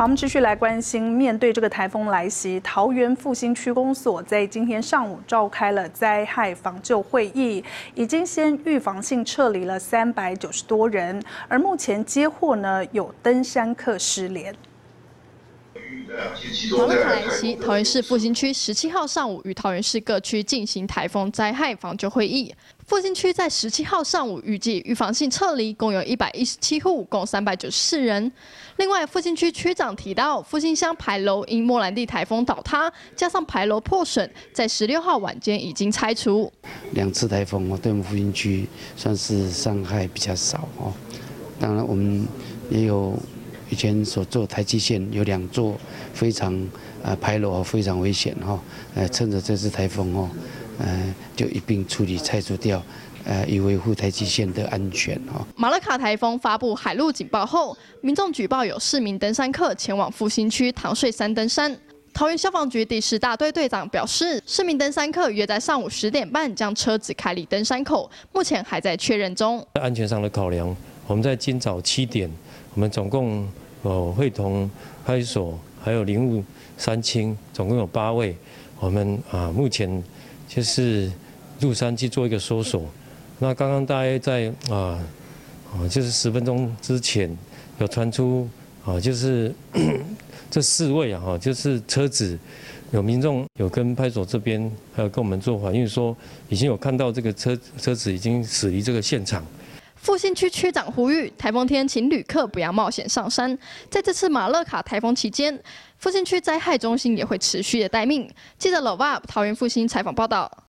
好，我们继续来关心，面对这个台风来袭，桃园复兴区公所在今天上午召开了灾害防救会议，已经先预防性撤离了三百九十多人，而目前接获呢有登山客失联。马勒卡莱西，桃园市复兴区十七号上午与桃园市各区进行台风灾害防救会议。复兴区在十七号上午预计预防性撤离，共有一百一十七户，共三百九十四人。另外，复兴区区长提到，复兴乡牌楼因莫兰蒂台风倒塌，加上牌楼破损，在十六号晚间已经拆除。两次台风哦，对我们复兴区算是伤害比较少哦。当然，我们也有。以前所做台积线有两座非常呃牌楼非常危险哈，呃趁着这次台风哦，呃就一并处理拆除掉，呃以维护台积线的安全哈。马勒卡台风发布海陆警报后，民众举报有四名登山客前往复兴区唐穗山登山。桃园消防局第十大队队长表示，四名登山客约在上午十点半将车子开离登山口，目前还在确认中。安全上的考量，我们在今早七点。我们总共哦会同派出所还有林务三清，总共有八位。我们啊目前就是入山去做一个搜索。那刚刚大概在啊啊就是十分钟之前有传出啊就是 这四位啊哈就是车子有民众有跟派出所这边还有跟我们做反映说已经有看到这个车车子已经驶离这个现场。复兴区区长呼吁，台风天请旅客不要冒险上山。在这次马勒卡台风期间，复兴区灾害中心也会持续的待命。记者老爸桃园复兴采访报道。